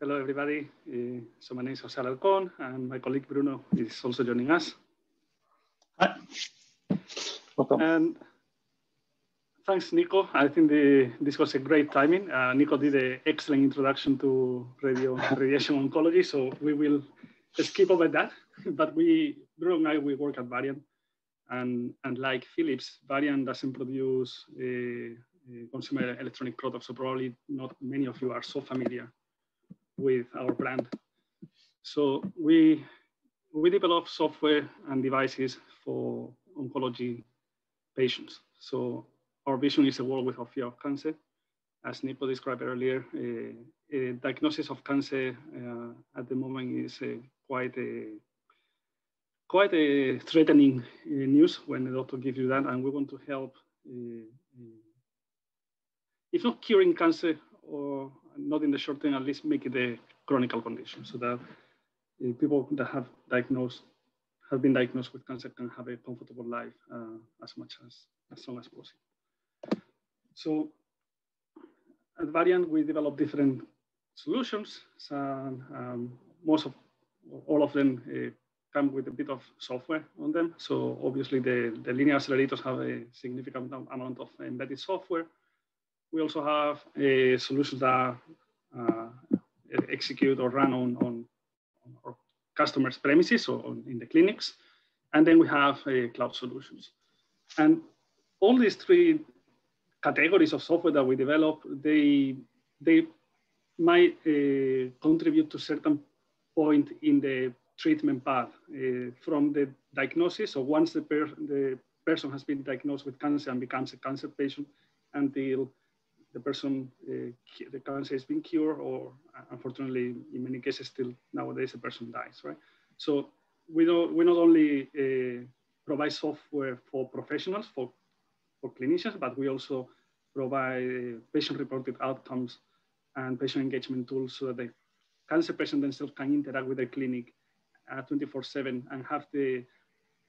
hello, everybody. Uh, so my name is Jose Alarcón, and my colleague Bruno is also joining us. Hi. Welcome. And thanks, Nico. I think the, this was a great timing. Uh, Nico did an excellent introduction to radio radiation oncology, so we will skip over that. But we, Bruno and I, we work at Varian, and, and like Philips, Varian doesn't produce uh, uh, consumer electronic products, so probably not many of you are so familiar with our brand. So we, we develop software and devices for oncology patients. So our vision is a world without fear of cancer. As Nico described earlier, uh, diagnosis of cancer uh, at the moment is quite a quite a threatening news when the doctor gives you that, and we want to help if not curing cancer or not in the short term, at least make it a chronic condition so that uh, people that have diagnosed have been diagnosed with cancer can have a comfortable life uh, as much as as long as possible. So at Varian, we develop different solutions. So, um, most of all of them uh, come with a bit of software on them. So obviously the, the linear accelerators have a significant amount of embedded software. We also have a uh, solutions that uh, execute or run on, on, customers' premises or on, in the clinics. And then we have uh, cloud solutions. And all these three categories of software that we develop, they, they might uh, contribute to certain point in the treatment path uh, from the diagnosis. So once the, per the person has been diagnosed with cancer and becomes a cancer patient until the person, uh, the cancer has been cured, or uh, unfortunately, in many cases, still nowadays, the person dies, right? So we don't, we not only uh, provide software for professionals, for, for clinicians, but we also provide patient-reported outcomes and patient engagement tools so that the cancer patient themselves can interact with the clinic 24-7 and have the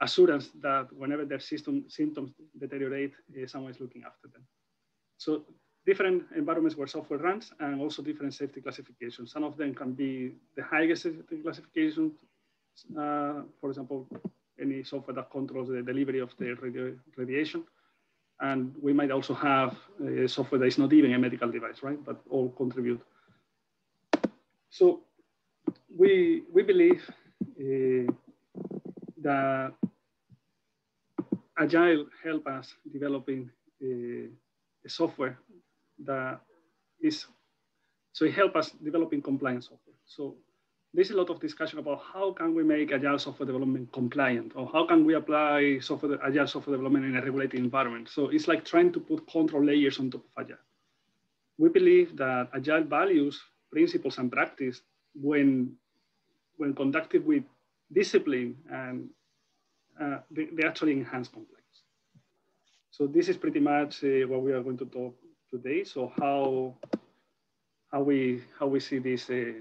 assurance that whenever their system, symptoms deteriorate, uh, someone is looking after them. So different environments where software runs and also different safety classifications. Some of them can be the highest safety classification, uh, for example, any software that controls the delivery of the radio, radiation. And we might also have a software that is not even a medical device, right? But all contribute. So we, we believe uh, that Agile help us developing uh, a software that is, so it helps us developing compliance software. So there's a lot of discussion about how can we make agile software development compliant or how can we apply software, agile software development in a regulated environment. So it's like trying to put control layers on top of agile. We believe that agile values, principles and practice when, when conducted with discipline and uh, they, they, actually enhance compliance. So this is pretty much uh, what we are going to talk today. So how how we how we see this uh,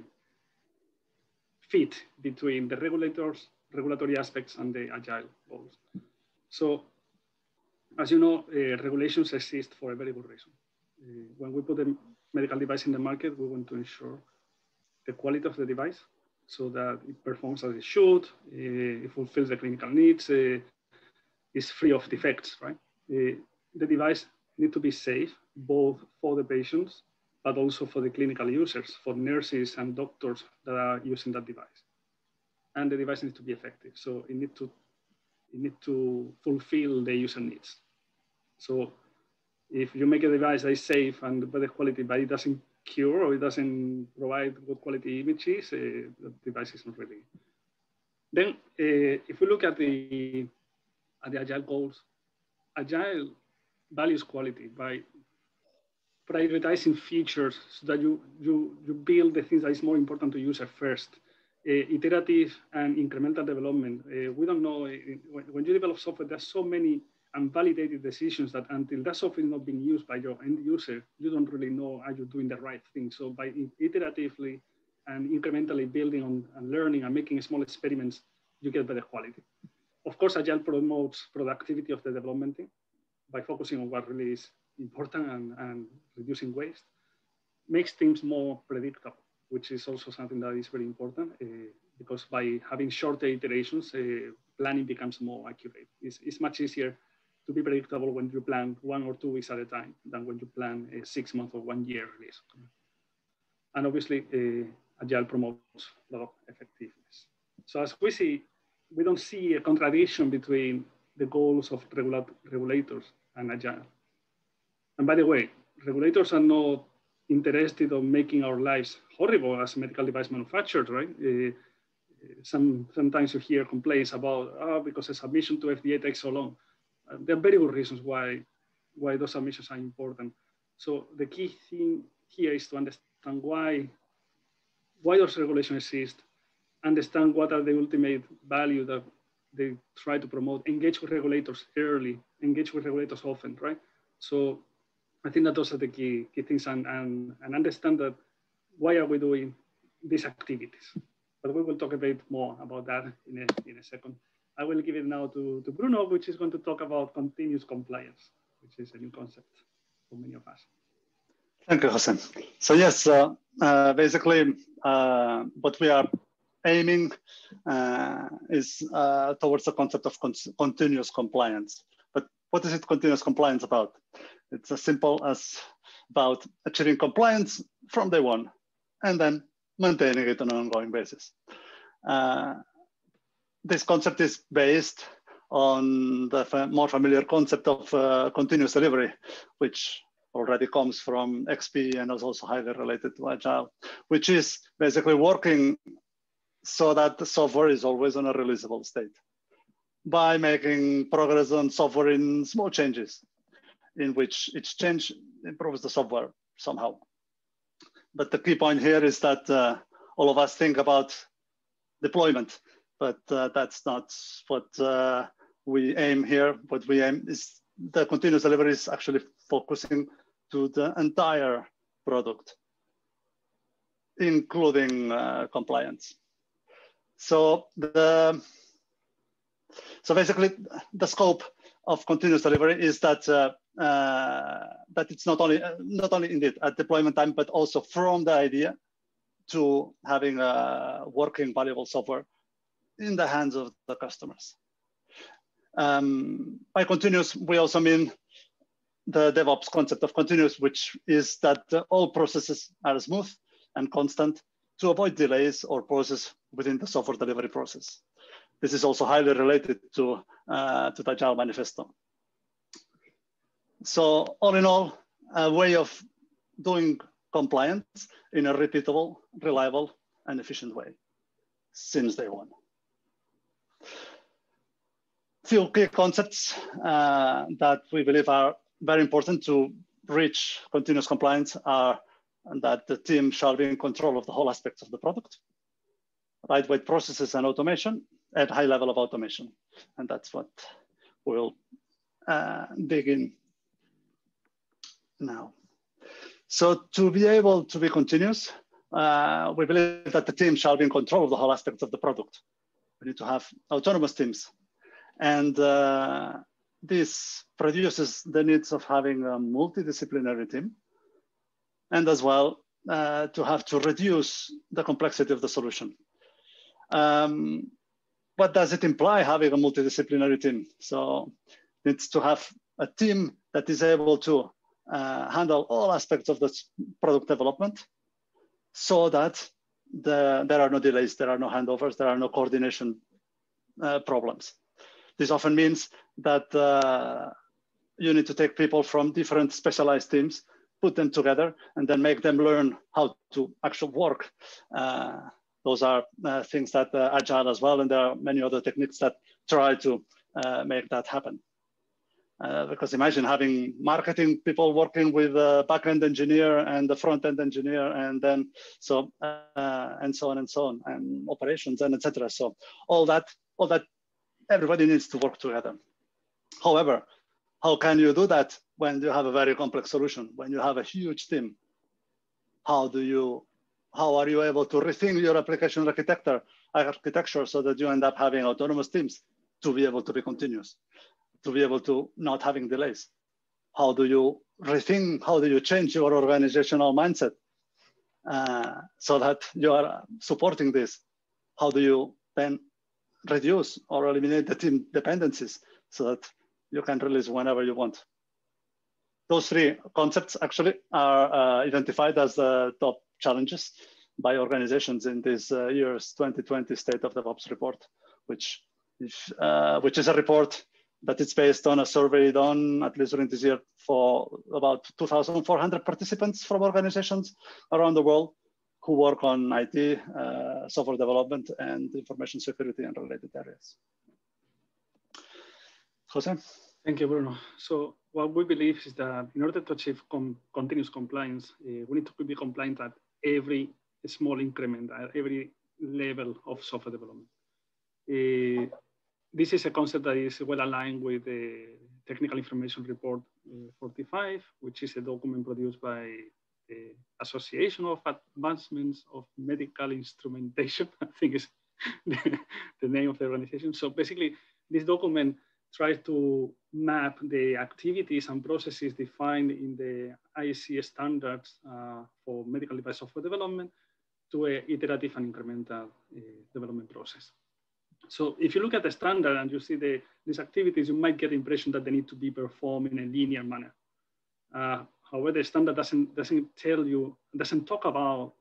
fit between the regulators, regulatory aspects, and the agile goals. So, as you know, uh, regulations exist for a very good reason. Uh, when we put a medical device in the market, we want to ensure the quality of the device so that it performs as it should, uh, it fulfills the clinical needs, uh, is free of defects, right? Uh, the device need to be safe, both for the patients, but also for the clinical users, for nurses and doctors that are using that device. And the device needs to be effective. So it needs to, it need to fulfill the user needs. So if you make a device that is safe and better quality, but it doesn't cure or it doesn't provide good quality images, uh, the device is not ready. Then uh, if we look at the, at the agile goals, agile values quality by prioritizing features so that you, you, you build the things that is more important to user first. Uh, iterative and incremental development. Uh, we don't know, uh, when, when, you develop software, there's so many unvalidated decisions that until that software is not being used by your end user, you don't really know are you doing the right thing. So by iteratively and incrementally building on and learning and making small experiments, you get better quality. Of course, Agile promotes productivity of the development team by focusing on what really is important and, and reducing waste, makes things more predictable. which is also something that is very important uh, because by having shorter iterations, uh, planning becomes more accurate. It's, it's, much easier to be predictable when you plan one or two weeks at a time than when you plan a six month or one year release. And obviously, uh, Agile promotes a lot of effectiveness. So as we see, we don't see a contradiction between the goals of regula regulators and Agile. And by the way, regulators are not interested in making our lives horrible as medical device manufacturers, right? Uh, some, sometimes you hear complaints about, oh, because a submission to FDA takes so long. Uh, there are very good reasons why, why those submissions are important. So the key thing here is to understand why, why those regulations exist, understand what are the ultimate value that they try to promote, engage with regulators early, engage with regulators often, right? So I think that those are the key, key things and, and, and understand that why are we doing these activities? But we will talk a bit more about that in a, in a second. I will give it now to, to Bruno, which is going to talk about continuous compliance, which is a new concept for many of us. Thank you, Jose. So yes, uh, uh, basically uh, what we are aiming uh, is uh, towards the concept of con continuous compliance. But what is it continuous compliance about? It's as simple as about achieving compliance from day one and then maintaining it on an ongoing basis. Uh, this concept is based on the more familiar concept of uh, continuous delivery, which already comes from XP and is also highly related to Agile, which is basically working so that the software is always on a releasable state by making progress on software in small changes in which each change improves the software somehow. But the key point here is that uh, all of us think about deployment, but uh, that's not what uh, we aim here. What we aim is the continuous delivery is actually focusing to the entire product, including uh, compliance. So the so basically the scope of continuous delivery is that uh, uh, that it's not only not only indeed at deployment time, but also from the idea to having a working valuable software in the hands of the customers. Um, by continuous, we also mean the DevOps concept of continuous, which is that all processes are smooth and constant to avoid delays or pauses within the software delivery process. This is also highly related to, uh, to the Agile Manifesto. So all in all, a way of doing compliance in a repeatable, reliable, and efficient way since day one. Few key concepts uh, that we believe are very important to reach continuous compliance are that the team shall be in control of the whole aspects of the product, lightweight processes and automation at high level of automation. And that's what we'll uh, dig in now. So to be able to be continuous, uh, we believe that the team shall be in control of the whole aspects of the product. We need to have autonomous teams. And uh, this produces the needs of having a multidisciplinary team and as well uh, to have to reduce the complexity of the solution. Um, what does it imply having a multidisciplinary team? So it's to have a team that is able to uh, handle all aspects of the product development so that the, there are no delays, there are no handovers, there are no coordination uh, problems. This often means that uh, you need to take people from different specialized teams, put them together, and then make them learn how to actually work. Uh, those are uh, things that uh, Agile as well, and there are many other techniques that try to make that happen. Uh, because imagine having marketing people working with a backend engineer and the front end engineer, and then so uh, and so on and so on, and operations and etc. So all that, all that, everybody needs to work together. However, how can you do that when you have a very complex solution? When you have a huge team, how do you, how are you able to rethink your application architecture, architecture so that you end up having autonomous teams to be able to be continuous? To be able to not having delays? How do you rethink, how do you change your organizational mindset? uh, so that you are supporting this. How do you then reduce or eliminate the team dependencies so that you can release whenever you want? Those three concepts actually are uh, identified as the top challenges by organizations in this uh, year's 2020 State of DevOps report, which, is, uh, which is a report that it's based on a survey done at least during this year for about 2,400 participants from organizations around the world who work on IT, uh, software development, and information security and related areas. Jose? Thank you, Bruno. So what we believe is that in order to achieve com continuous compliance, uh, we need to be compliant at every small increment, at every level of software development. Uh, this is a concept that is well aligned with the Technical Information Report uh, 45, which is a document produced by the Association of Advancements of Medical Instrumentation, I think is the, the name of the organization. So basically, this document tries to map the activities and processes defined in the IEC standards uh, for medical device software development to a iterative and incremental uh, development process. So if you look at the standard and you see the, these activities, you might get the impression that they need to be performed in a linear manner. Uh, however, the standard doesn't, doesn't tell you, doesn't talk about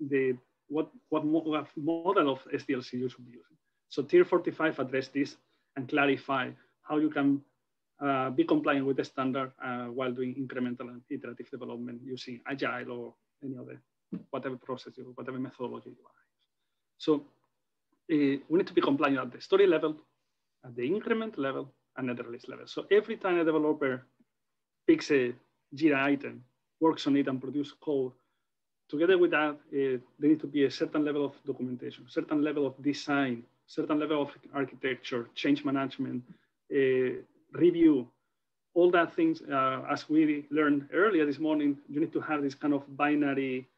the, what, what, what model of SDLC you should be using. So TIR 45 address this and clarify how you can uh, be compliant with the standard uh, while doing incremental and iterative development using agile or any other, whatever process you, whatever methodology you are. So we need to be compliant at the story level, at the increment level, and at the release level. So every time a developer picks a Jira item, works on it and produces code, together with that, uh, there needs to be a certain level of documentation, certain level of design, certain level of architecture, change management, uh, review, all that things, uh, as we learned earlier this morning, you need to have this kind of binary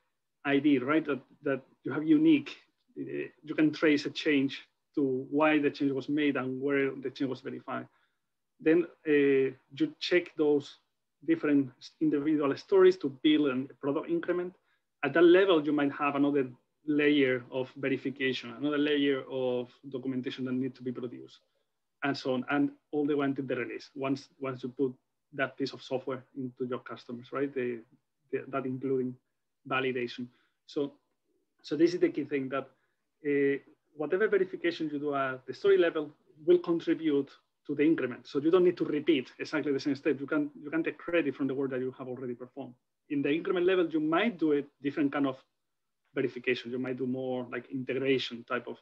ID, right? That, that you have unique you can trace a change to why the change was made and where the change was verified. Then uh, you check those different individual stories to build a product increment. At that level, you might have another layer of verification, another layer of documentation that need to be produced, and so on, and all the way until the release. Once once you put that piece of software into your customers, right? That including validation. So, so this is the key thing that uh, whatever verification you do at the story level will contribute to the increment. So you don't need to repeat exactly the same step. You can, you can take credit from the work that you have already performed. In the increment level, you might do a different kind of verification. You might do more like integration type of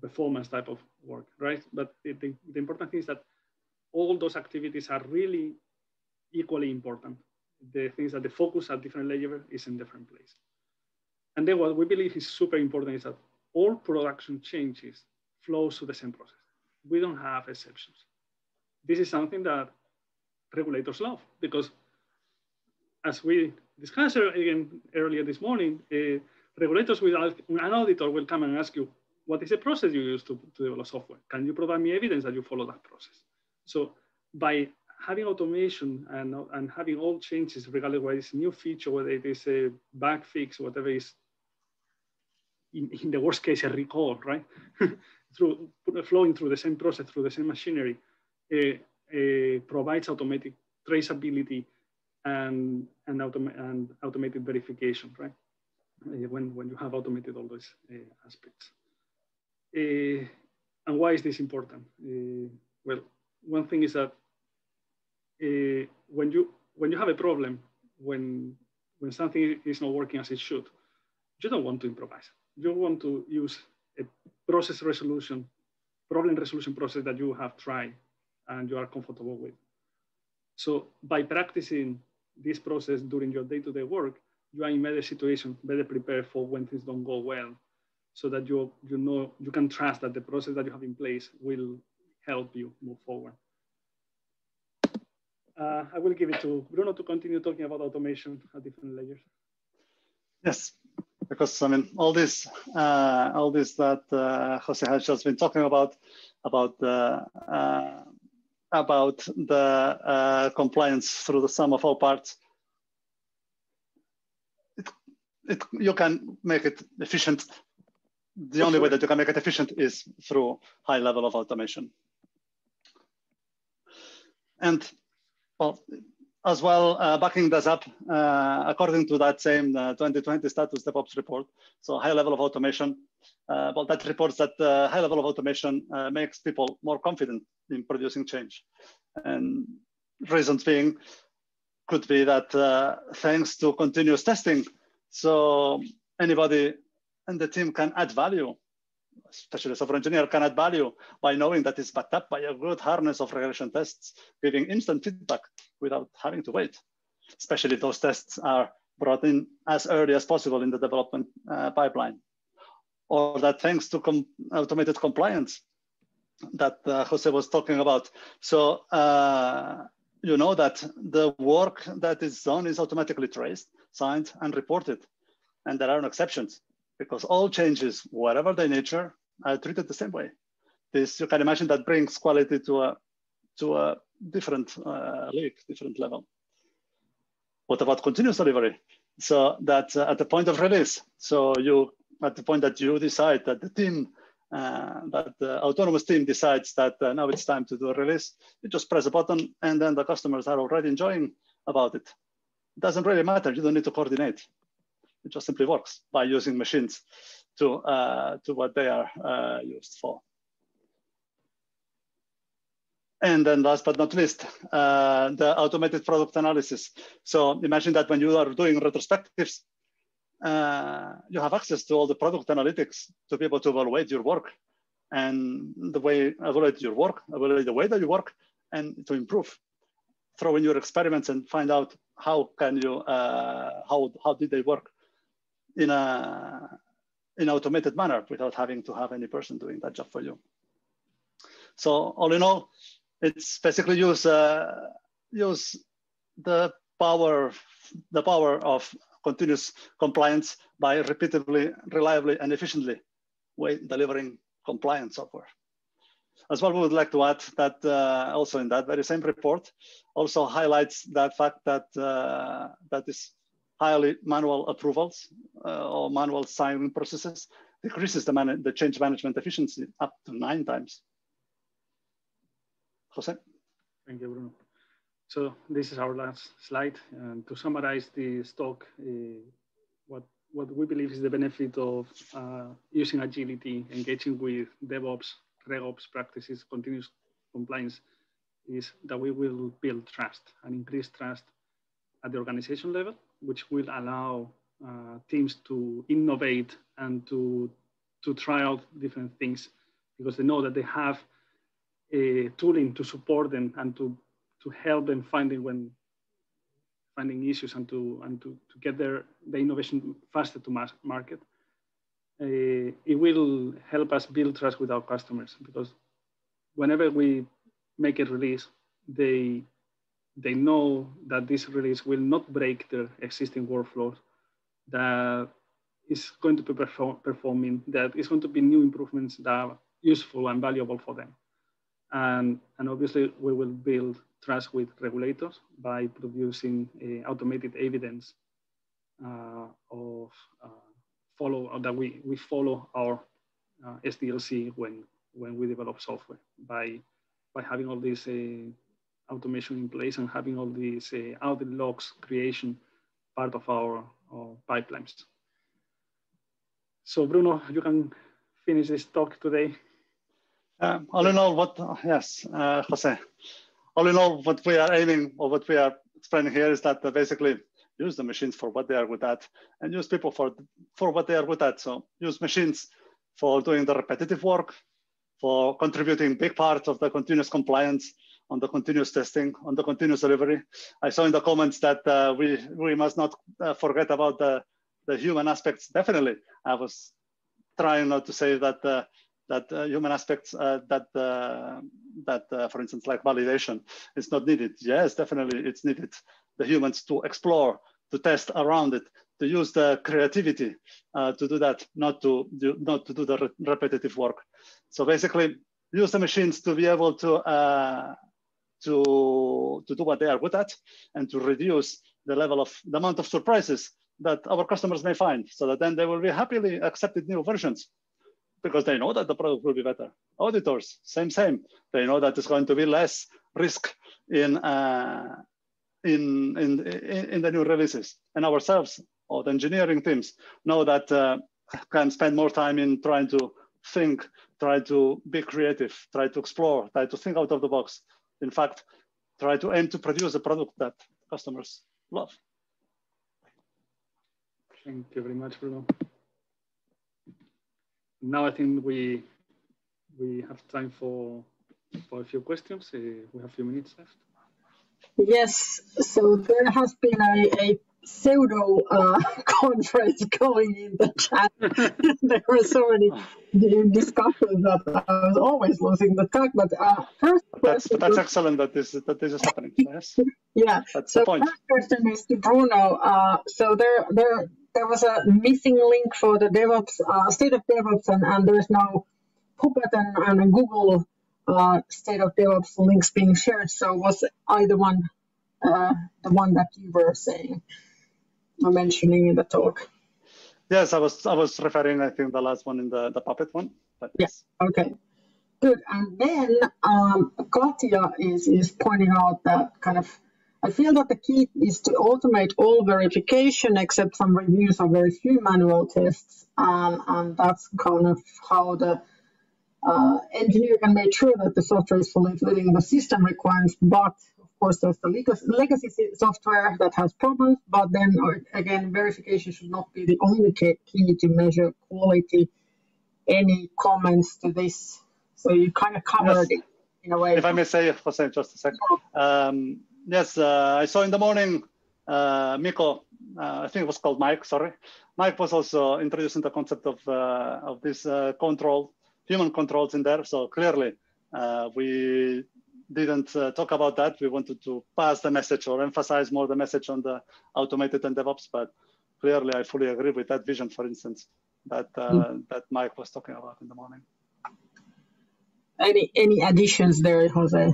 performance type of work, right? But the, the, the important thing is that all those activities are really equally important. The things that the focus at different layers is in different place. And then what we believe is super important is that all production changes flow through the same process. We don't have exceptions. This is something that regulators love because as we discussed again earlier this morning, uh, regulators without an auditor will come and ask you, what is the process you use to, to develop software? Can you provide me evidence that you follow that process? So by having automation and, and having all changes, regardless whether it's a new feature, whether it is a bug fix, whatever is in, in the worst case, a recall, right? through flowing through the same process, through the same machinery, uh, uh, provides automatic traceability and, and, autom and automated verification, right? Uh, when, when you have automated all those aspects. and why is this important? well, one thing is that when you when you have a problem, when when something is not working as it should, you don't want to improvise you want to use a process resolution, problem resolution process that you have tried and you are comfortable with. So by practicing this process during your day-to-day -day work, you are in better situation, better prepared for when things don't go well, so that you, you know, you can trust that the process that you have in place will help you move forward. Uh, I will give it to Bruno to continue talking about automation at different layers. Yes, because I mean all this uh, all this that uh, Jose has just been talking about about the uh, about the uh, compliance through the sum of all parts. It, it, you can make it efficient. The only way that you can make it efficient is through high level of automation. And well, as well, uh, backing this up, uh, according to that same uh, 2020 status DevOps report, so high level of automation, uh, well, that reports that uh, high level of automation uh, makes people more confident in producing change. And reasons being could be that thanks to continuous testing, so anybody in the team can add value especially software engineer, can add value by knowing that it's backed up by a good harness of regression tests, giving instant feedback without having to wait. Especially those tests are brought in as early as possible in the development uh, pipeline. Or that thanks to com automated compliance that uh, Jose was talking about. So uh, you know that the work that is done is automatically traced, signed, and reported. And there are no exceptions because all changes, whatever their nature, are treated the same way. This you can imagine that brings quality to a to a different uh, league, different level. What about continuous delivery? So that uh, at the point of release, so you at the point that you decide that the team, uh, that the autonomous team decides that uh, now it's time to do a release, you just press a button and then the customers are already enjoying about it. It doesn't really matter. You don't need to coordinate. It just simply works by using machines to, uh, to what they are uh, used for. And then last but not least, uh, the automated product analysis. So imagine that when you are doing retrospectives, uh, you have access to all the product analytics to be able to evaluate your work and the way evaluate your work, evaluate the way that you work and to improve. Throw in your experiments and find out how can you, uh, how, how did they work in a in automated manner without having to have any person doing that job for you. So all in all, it's basically use uh, use the power the power of continuous compliance by repeatedly, reliably, and efficiently way delivering compliance software. As well, we would like to add that uh, also in that very same report also highlights that fact that uh, that is highly manual approvals uh, or manual signing processes decreases the, man the change management efficiency up to nine times. Jose? Thank you, Bruno. So this is our last slide. And to summarize the stock, uh, what, what we believe is the benefit of uh, using agility, engaging with DevOps, RegOps practices, continuous compliance, is that we will build trust and increase trust at the organization level which will allow uh, teams to innovate and to, to try out different things because they know that they have a tooling to support them and to, to help them finding when finding issues and to and to, to get their the innovation faster to mass market. Uh, it will help us build trust with our customers because whenever we make a release, they they know that this release will not break their existing workflows, that is going to be perform performing, that is going to be new improvements that are useful and valuable for them. And, and obviously we will build trust with regulators by producing automated evidence uh, of uh, follow that we, we follow our uh, SDLC when, when we develop software by, by having all these uh, automation in place and having all these uh, audit logs creation part of our, our pipelines. So Bruno, you can finish this talk today. Um, all in all, what, yes, uh, Jose, all in all, what we are aiming or what we are explaining here is that uh, basically use the machines for what they are good at and use people for, for what they are good at. So use machines for doing the repetitive work, for contributing big parts of the continuous compliance, on the continuous testing, on the continuous delivery. I saw in the comments that uh, we, we must not uh, forget about the, the human aspects. Definitely, I was trying not to say that uh, that uh, human aspects uh, that uh, that for instance like validation is not needed. Yes, definitely it's needed. The humans to explore, to test around it, to use the creativity to do that, not to do, not to do the re repetitive work. So basically, use the machines to be able to to, to do what they are good at and to reduce the level of the amount of surprises that our customers may find so that then they will be happily accepted new versions because they know that the product will be better. Auditors, same, same. They know that it's going to be less risk in, uh, in, in, in the new releases. And ourselves, or the engineering teams, know that uh, can spend more time in trying to think, try to be creative, try to explore, try to think out of the box. In fact, try to aim to produce a product that customers love. Thank you very much, Bruno. Now I think we we have time for for a few questions. Uh, we have a few minutes left. Yes, so there has been a, a pseudo uh, conference going in the chat. there were so many discussions that I was always losing the track. But uh, first that's, that's excellent that this that this is happening. Yes. yeah. That's so the point. first question is to Bruno. Uh, so there there there was a missing link for the DevOps uh, state of DevOps, and, and there's no Puppet and, and Google uh, state of DevOps links being shared. So was either one uh, the one that you were saying mentioning in the talk? Yes, I was I was referring, I think, the last one in the, the Puppet one. But yes. Okay. Good. And then um, Katja is, is pointing out that kind of I feel that the key is to automate all verification except some reviews or very few manual tests. Um, and that's kind of how the uh, engineer can make sure that the software is fulfilling the system requirements. But course, there's the legacy software that has problems. But then again, verification should not be the only key to measure quality. Any comments to this? So you kind of covered yes. it in a way. If I may say, Jose, just a second. Um, yes, uh, I saw in the morning, uh, Miko, uh, I think it was called Mike, sorry. Mike was also introducing the concept of, uh, of this uh, control, human controls in there. So clearly, uh, we didn't talk about that. We wanted to pass the message or emphasize more the message on the automated and DevOps, but clearly I fully agree with that vision, for instance, that, mm. that Mike was talking about in the morning. Any, any additions there, Jose?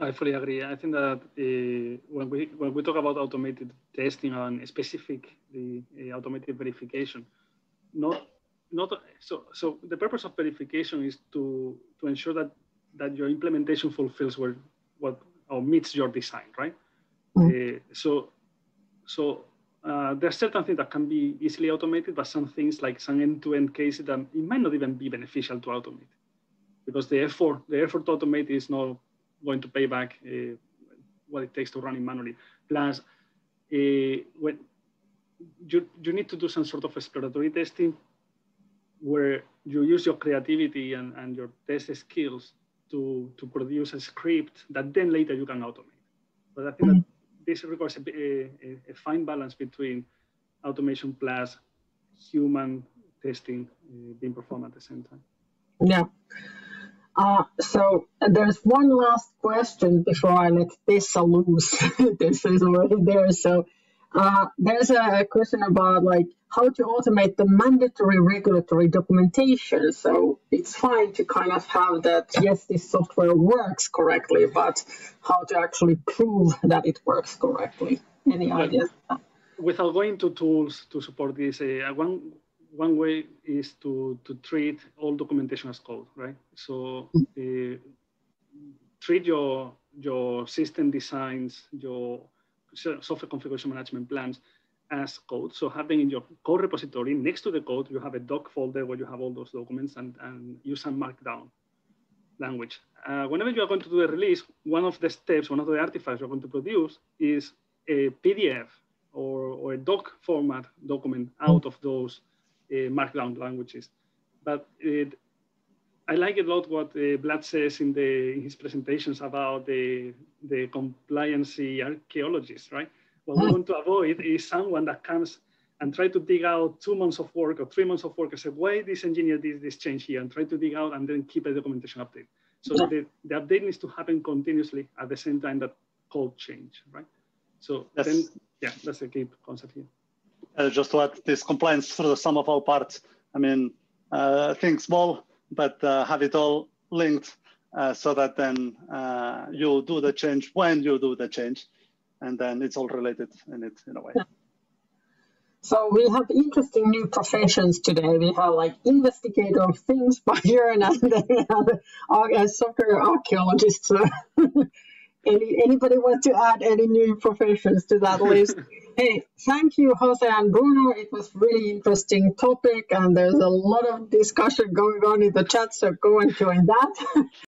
I fully agree. I think that uh, when we when we talk about automated testing and specific the uh, automated verification, not not so so the purpose of verification is to to ensure that that your implementation fulfills what what or meets your design, right? Mm-hmm. Uh, so so uh, there are certain things that can be easily automated, but some things like some end-to-end cases that it might not even be beneficial to automate because the effort the effort to automate is not going to pay back uh, what it takes to run it manually. Plus, uh, when you, you need to do some sort of exploratory testing where you use your creativity and, and your test skills to, to produce a script that then later you can automate. But I think mm-hmm. that this requires a, a, a, fine balance between automation plus human testing uh, being performed at the same time. Yeah. Uh, so there's one last question before I let Tessa loose. this is already there. So uh, there's a question about like how to automate the mandatory regulatory documentation. So it's fine to kind of have that, yes, this software works correctly, but how to actually prove that it works correctly. Any ideas? Without going to tools to support this, uh, one one way is to, to treat all documentation as code, right? So uh, treat your, your system designs, your software configuration management plans as code. So having in your code repository next to the code, you have a doc folder where you have all those documents and, and use some markdown language. Uh, whenever you are going to do a release, one of the steps, one of the artifacts you're going to produce is a PDF or, or a doc format document out of those uh, markdown languages. But it, I like a lot what uh, Vlad says in, the, in his presentations about the, the compliancy archaeologists, right? What we hmm. want to avoid is someone that comes and try to dig out two months of work or three months of work and say, why this engineer did this change here and try to dig out and then keep a documentation update. So yeah. the, the update needs to happen continuously at the same time that code change, right? So that's, then, yeah, that's a key concept here uh, just to add this compliance through the sum of all parts. I mean, uh, think small, but uh, have it all linked uh, so that then uh, you do the change when you do the change, and then it's all related in it in a way. So we have interesting new professions today. We have like investigator of things by Jörn and then we have a software archaeologist. any, anybody want to add any new professions to that list? hey, thank you, Jose and Bruno. It was really interesting topic and there's a lot of discussion going on in the chat, so go and join that.